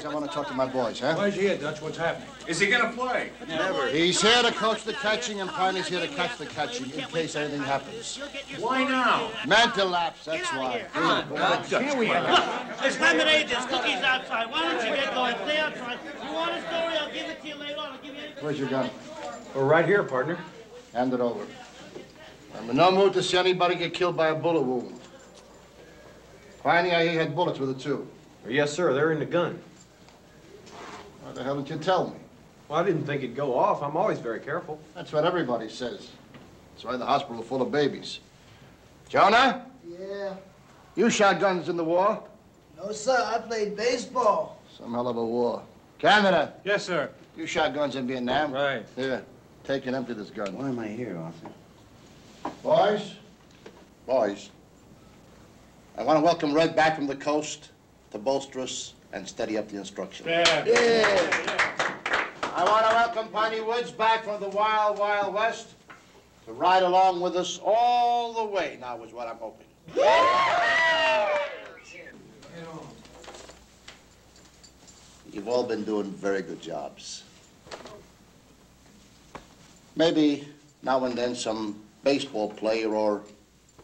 Boys, I want to talk to my boys, huh? Why's he here, Dutch? What's happening? Is he gonna play? Never. He's here to coach the catching, and Piney's here to catch the catching in case anything happens. Why now? Mental lapse, that's why. Come on, Dutch. Here we are. There's lemonade, there's cookies outside. Why don't you get going? Stay outside. You want a story? I'll give it to you later on. I'll give you. Where's your gun? We're right here, partner. Hand it over. I'm in no mood to see anybody get killed by a bullet wound. Piney, I hear had bullets with it, too. Yes, sir. They're in the gun. Why the hell didn't you tell me? Well, I didn't think it'd go off. I'm always very careful. That's what everybody says. That's why the hospital is full of babies. Jonah, Yeah. you shot guns in the war. No, sir. I played baseball. Some hell of a war. Canada, Yes, sir. you shot guns in Vietnam. Right. Here, take and empty this gun. Why am I here, Arthur? Boys, boys, I want to welcome Red back from the coast to bolster us and study up the instruction. Yeah. I want to welcome Piney Woods back from the wild, wild west to ride along with us all the way, now is what I'm hoping. You've all been doing very good jobs. Maybe now and then some baseball player or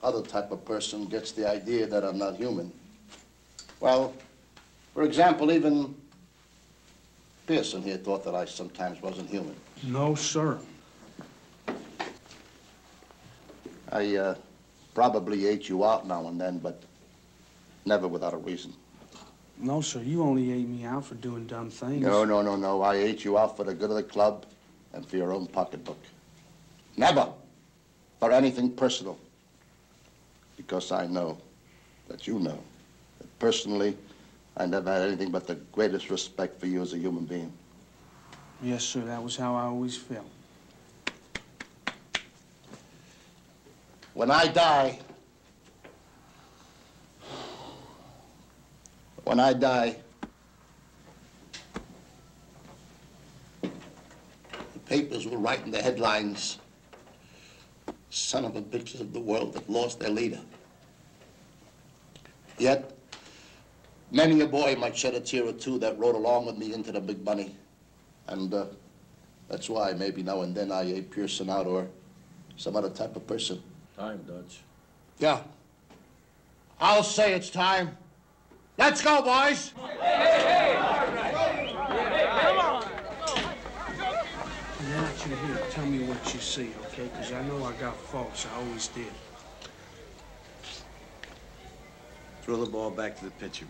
other type of person gets the idea that I'm not human. Well, for example, even Pearson here thought that I sometimes wasn't human. No, sir. I uh, probably ate you out now and then, but never without a reason. No, sir. You only ate me out for doing dumb things. No, no, no, no. I ate you out for the good of the club and for your own pocketbook. Never for anything personal. Because I know that you know that personally I never had anything but the greatest respect for you as a human being. Yes, sir. That was how I always felt. When I die, when I die, the papers will write in the headlines, son of a bitches of the world that lost their leader. Yet, many a boy might shed a tear or two that rode along with me into the big money. And uh, that's why maybe now and then I ate Pearson out or some other type of person. Time, Dutch. Yeah. I'll say it's time. Let's go, boys. And I want you to hear. Tell me what you see, okay? Because I know I got faults. I always did. Throw the ball back to the pitcher.